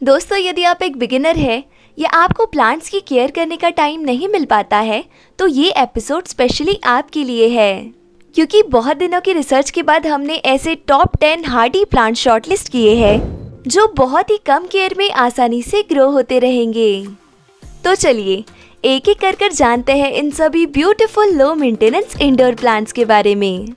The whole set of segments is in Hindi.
दोस्तों, यदि आप एक बिगिनर है या आपको प्लांट्स की केयर करने का टाइम नहीं मिल पाता है तो ये एपिसोड स्पेशली आपके लिए है। क्योंकि बहुत दिनों की रिसर्च के बाद हमने ऐसे top ten hardy plant shortlist किए हैं, जो बहुत ही कम केयर में आसानी से ग्रो होते रहेंगे। तो चलिए एक एक कर कर जानते हैं इन सभी beautiful low maintenance indoor plants के बारे में।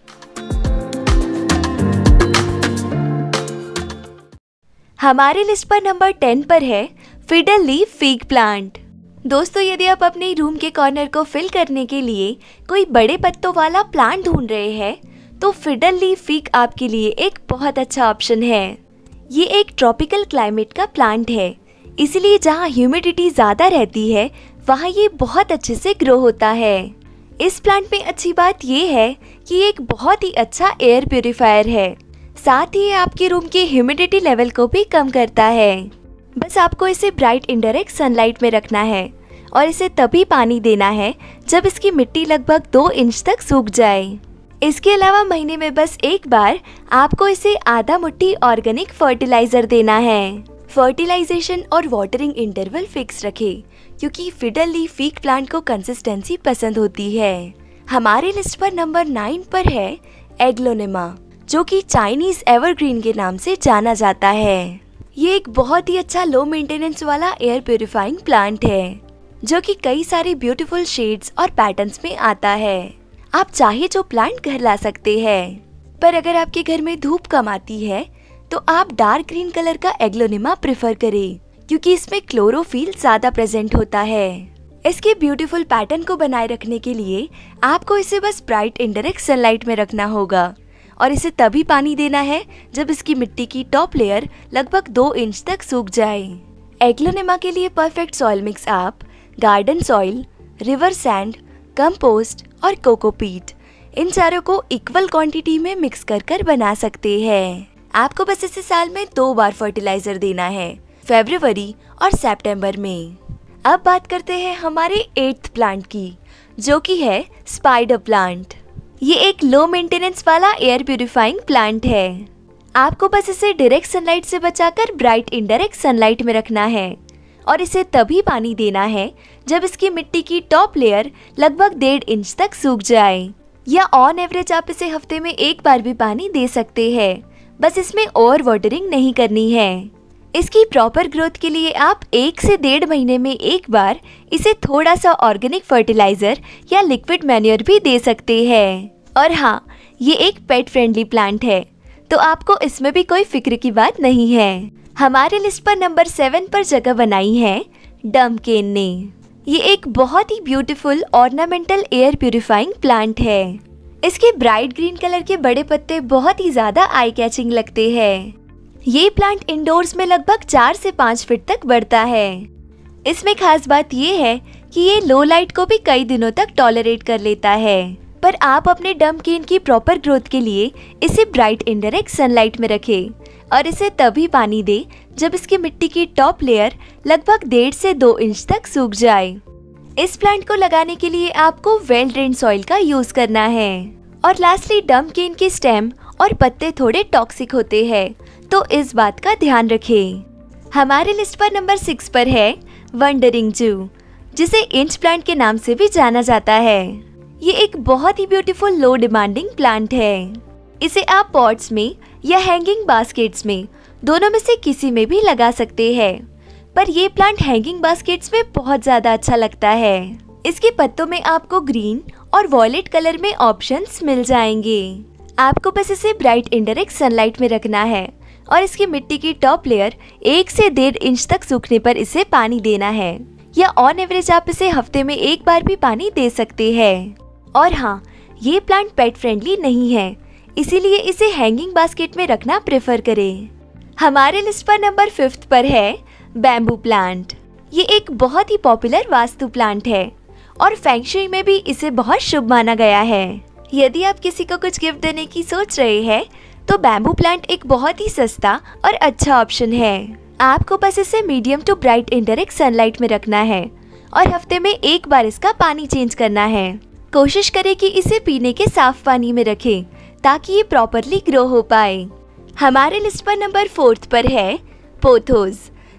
हमारे लिस्ट पर नंबर टेन पर है फिडल लीफ फिग प्लांट दोस्तों, यदि आप अपने रूम के कॉर्नर को फिल करने के लिए कोई बड़े पत्तों वाला प्लांट ढूंढ रहे हैं तो फिडल लीफ फीक आपके लिए एक बहुत अच्छा ऑप्शन है। ये एक ट्रॉपिकल क्लाइमेट का प्लांट है। इसलिए जहाँ ह्यूमिडिटी ज़्यादा रहती है, वहाँ ये बहुत अच्छे से ग्रो होता है। इस प्लांट में अच्छी बात ये है कि एक बहुत ही अच्छा एयर प्योरीफायर है। साथ ही आपके रूम के ह्यूमिडिटी लेवल को भी कम करता है। बस आपको इसे ब्राइट इंडायरेक्ट सनलाइट में रखना है और इसे तभी पानी देना है जब इसकी मिट्टी लगभग दो इंच तक सूख जाए। इसके अलावा महीने में बस एक बार आपको इसे आधा मुट्ठी ऑर्गेनिक फर्टिलाइज़र देना है। फर्टिलाइजेशन और वाटरिंग इंटरवल फिक्स रखें, क्योंकि फिडल लीफ फीक प्लांट को कंसिस्टेंसी पसंद होती है। हमारे लिस्ट पर नंबर नाइन पर है एग्लोनेमा जो कि चाइनीज़ एवरग्रीन के नाम से जाना जाता है। ये एक बहुत ही अच्छा लो मेंटेनेंस वाला एयर प्योरीफाइंग प्लांट है, जो कि कई सारे ब्यूटीफुल शेड्स और पैटर्न्स में आता है। आप चाहे जो प्लांट घर ला सकते हैं, पर अगर आपके घर में धूप कम आती है तो आप डार्क ग्रीन कलर का एग्लोनिमा प्रेफर करें, क्योंकि इसमें क्लोरोफिल ज़्यादा प्रेजेंट होता है। इसके ब्यूटीफुल पैटर्न को बनाए रखने के लिए आपको इसे बस ब्राइट इंडायरेक्ट सनलाइट में रखना होगा। और इसे तभी पानी देना है जब इसकी मिट्टी की टॉप लेयर लगभग दो इंच तक सूख जाए। एग्लोनेमा के लिए परफेक्ट सॉइल मिक्स आप garden soil river sand compost और कोकोपीट इन चारों को इक्वल क्वांटिटी में मिक्स कर कर बना सकते हैं। आपको बस इसे साल में दो बार फर्टिलाइज़र देना है फेब्रुवरी और सितंबर में। अब बात करते हैं हमारे एट्थ प्लांट की, जो कि है स्पाइडर प्लांट ये एक लो मेंटेनेंस वाला एयर प्यूरिफाइंग प्लांट है। आपको बस इसे डायरेक्ट सनलाइट से बचाकर ब्राइट इनडायरेक्ट सनलाइट में रखना है और इसे तभी पानी देना है जब इसकी मिट्टी की टॉप लेयर लगभग डेढ़ इंच तक सूख जाए। या ऑन एवरेज आप इसे हफ़्ते में एक बार भी पानी दे सकते हैं। बस इसमें ओवर वाटरिंग नहीं करनी है। इसकी प्रॉपर ग्रोथ के लिए आप एक से डेढ़ महीने में एक बार इसे थोड़ा सा ऑर्गेनिक फर्टिलाइज़र या लिक्विड मैन्योर भी दे सकते हैं। और हाँ ये एक पेट फ्रेंडली प्लांट है तो आपको इसमें भी कोई फ़िक्र की बात नहीं है। हमारे लिस्ट पर नंबर सेवन पर जगह बनाई है डमकेन ने। ये एक बहुत ही beautiful ornamental air purifying plant है। इसके ब्राइट ग्रीन कलर के बड़े पत्ते बहुत ही ज़्यादा आई कैचिंग लगते हैं। ये प्लांट इंडोर्स में लगभग चार से पाँच फीट तक बढ़ता है। इसमें खास बात ये है कि ये लो लाइट को भी कई दिनों तक टॉलरेट कर लेता है। पर आप अपने डम केन की प्रॉपर ग्रोथ के लिए इसे ब्राइट इंडायरेक्ट सनलाइट में रखें और इसे तभी पानी दे जब इसकी मिट्टी की टॉप लेयर लगभग डेढ़ से दो इंच तक सूख जाए। इस प्लांट को लगाने के लिए आपको वेल ड्रेन सॉइल का यूज़ करना है। और लास्टली डम केन के स्टेम और पत्ते थोड़े टॉक्सिक होते हैं। तो इस बात का ध्यान रखें। हमारे लिस्ट पर नंबर सिक्स पर है वंडरिंग जू जिसे इंच प्लांट के नाम से भी जाना जाता है। ये एक बहुत ही ब्यूटीफुल लो डिमांडिंग प्लांट है। इसे आप पॉट्स में या हैंगिंग बास्केट्स में, दोनों में से किसी में भी लगा सकते हैं। पर ये प्लांट हैंगिंग बास्केट्स में बहुत ज़्यादा अच्छा लगता है। इसके पत्तों में आपको ग्रीन और वॉयलेट कलर में ऑप्शंस मिल जाएँगे। आपको बस इसे ब्राइट इंडायरेक्ट सनलाइट में रखना है। और इसकी मिट्टी की टॉप लेयर एक से डेढ़ इंच तक सूखने पर इसे पानी देना है। या ऑन एवरेज आप इसे हफ़्ते में एक बार भी पानी दे सकते हैं। और हाँ ये प्लांट पेट फ्रेंडली नहीं है। इसीलिए इसे हैंगिंग बास्केट में रखना प्रेफर करें। हमारे लिस्ट पर नंबर फिफ्थ पर है बैम्बू प्लांट ये एक बहुत ही पॉपुलर वास्तु प्लांट है। और फेंगशुई में भी इसे बहुत शुभ माना गया है। यदि आप किसी को कुछ गिफ्ट देने की सोच रहे हैं तो बैम्बू प्लांट एक बहुत ही सस्ता और अच्छा ऑप्शन है। आपको बस इसे medium to bright indirect sunlight में रखना है और हफ़्ते में एक बार इसका पानी चेंज करना है। कोशिश करें कि इसे पीने के साफ़ पानी में रखें ताकि ये प्रॉपरली ग्रो हो पाए। हमारे लिस्ट पर नंबर फोर्थ पर है पोथोज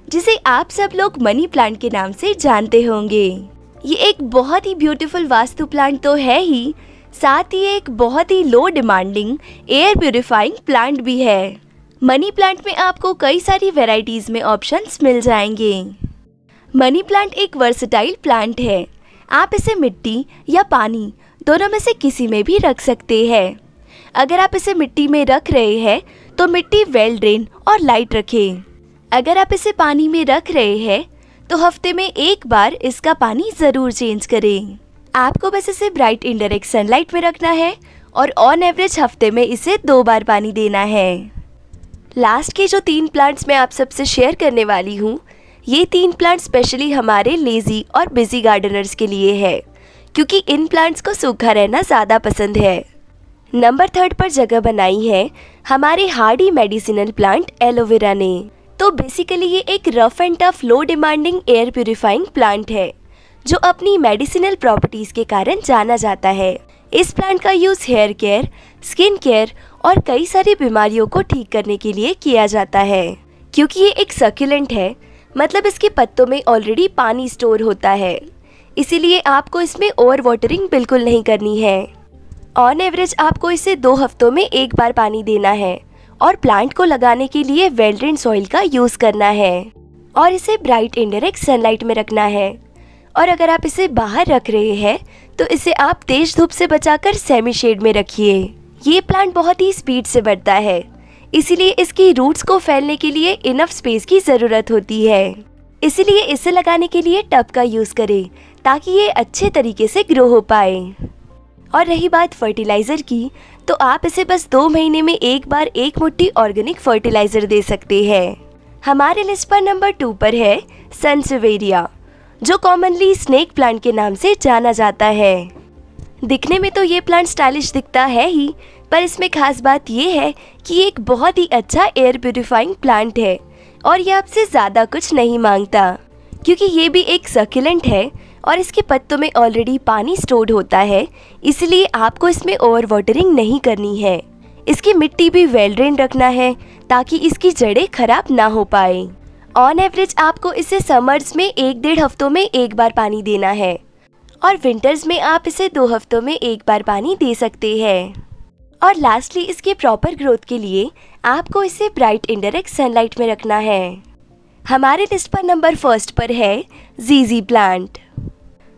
जिसे आप सब लोग मनी प्लांट के नाम से जानते होंगे। ये एक बहुत ही ब्यूटीफुल वास्तु प्लांट तो है ही साथ ही एक बहुत ही low demanding air purifying plant भी है। मनी प्लांट में आपको कई सारी वेराइटीज में ऑप्शंस मिल जाएँगे। मनी प्लांट एक वर्सटाइल प्लांट है। आप इसे मिट्टी या पानी दोनों में से किसी में भी रख सकते हैं। अगर आप इसे मिट्टी में रख रहे हैं तो मिट्टी वेल ड्रेन और लाइट रखें। अगर आप इसे पानी में रख रहे हैं तो हफ़्ते में एक बार इसका पानी ज़रूर चेंज करें। आपको बस इसे ब्राइट इनडायरेक्ट सनलाइट में रखना है और ऑन एवरेज हफ़्ते में इसे दो बार पानी देना है। लास्ट के जो तीन प्लांट्स मैं आप सबसे शेयर करने वाली हूँ, ये तीन प्लांट स्पेशली हमारे लेजी और बिज़ी गार्डनर्स के लिए है, क्योंकि इन प्लांट्स को सूखा रहना ज़्यादा पसंद है। नंबर थर्ड पर जगह बनाई है हमारे हार्डी मेडिसिनल प्लांट एलोवेरा ने। तो बेसिकली ये एक rough and tough low demanding air purifying plant है। जो अपनी मेडिसिनल प्रॉपर्टीज़ के कारण जाना जाता है। इस प्लांट का use hair care skin care और कई सारी बीमारियों को ठीक करने के लिए किया जाता है। क्योंकि ये एक सर्कुलेंट है मतलब इसके पत्तों में ऑलरेडी पानी स्टोर होता है। इसीलिए आपको इसमें ओवर वाटरिंग बिल्कुल नहीं करनी है। ऑन एवरेज आपको इसे दो हफ्तों में एक बार पानी देना है और प्लांट को लगाने के लिए वेल्ड्रेन सॉइल का यूज़ करना है। और इसे ब्राइट इंडायरेक्ट सनलाइट में रखना है। और अगर आप इसे बाहर रख रहे हैं तो इसे आप तेज धूप से बचाकर सेमी शेड में रखिए। ये प्लांट बहुत ही स्पीड से बढ़ता है। इसीलिए इसकी रूट्स को फैलने के लिए इनफ स्पेस की ज़रूरत होती है। इसीलिए इसे लगाने के लिए टब का यूज़ करें, ताकि ये अच्छे तरीके से ग्रो हो पाए। और रही बात फर्टिलाइज़र की तो आप इसे बस दो महीने में एक बार एक मुट्ठी ऑर्गेनिक फर्टिलाइज़र दे सकते हैं। हमारे लिस्ट पर नंबर टू पर है सनसिवेरिया जो कॉमनली स्नेक प्लांट के नाम से जाना जाता है। दिखने में तो ये प्लांट स्टाइलिश दिखता है ही, पर इसमें खास बात ये है कि एक बहुत ही अच्छा एयर प्योरीफाइंग प्लांट है और ये आपसे ज़्यादा कुछ नहीं माँगता, क्योंकि ये भी एक सर्कुलेंट है और इसके पत्तों में ऑलरेडी पानी स्टोर्ड होता है, इसलिए आपको इसमें ओवर वाटरिंग नहीं करनी है। इसकी मिट्टी भी वेल ड्रेन रखना है, ताकि इसकी जड़ें खराब ना हो पाए। ऑन एवरेज आपको इसे समर्स में एक डेढ़ हफ्तों में एक बार पानी देना है। और विंटर्स में आप इसे दो हफ्तों में एक बार पानी दे सकते हैं। और लास्टली इसके प्रॉपर ग्रोथ के लिए आपको इसे ब्राइट इंडायरेक्ट सनलाइट में रखना है। हमारे लिस्ट पर नंबर फ़र्स्ट पर है जीजी प्लांट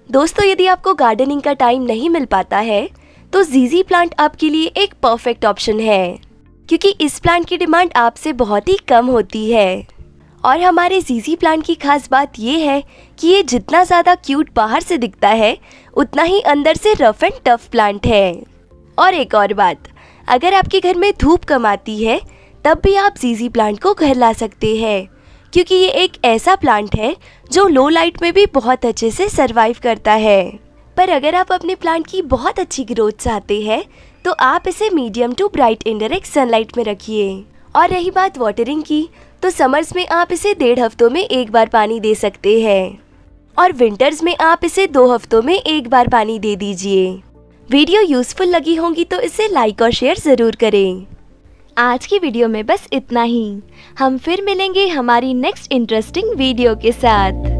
दोस्तों, यदि आपको गार्डनिंग का टाइम नहीं मिल पाता है तो जीजी प्लांट आपके लिए एक परफेक्ट ऑप्शन है। क्योंकि इस प्लांट की डिमांड आपसे बहुत ही कम होती है। और हमारे जीजी प्लांट की खास बात ये है कि ये जितना ज़्यादा क्यूट बाहर से दिखता है, उतना ही अंदर से रफ एंड टफ प्लांट है। और एक और बात, अगर आपके घर में धूप कम आती है, तब भी आप जीजी प्लांट को घर ला सकते हैं, क्योंकि ये एक ऐसा प्लांट है जो लो लाइट में भी बहुत अच्छे से सरवाइव करता है। पर अगर आप अपने प्लांट की बहुत अच्छी ग्रोथ चाहते हैं तो आप इसे medium to bright indirect sunlight में रखिए। और रही बात वाटरिंग की तो समर्स में आप इसे डेढ़ हफ्तों में एक बार पानी दे सकते हैं। और विंटर्स में आप इसे दो हफ्तों में एक बार पानी दे दीजिए। वीडियो यूजफुल लगी होगी तो इसे लाइक और शेयर ज़रूर करें। आज की वीडियो में बस इतना ही। हम फिर मिलेंगे हमारी नेक्स्ट इंटरेस्टिंग वीडियो के साथ।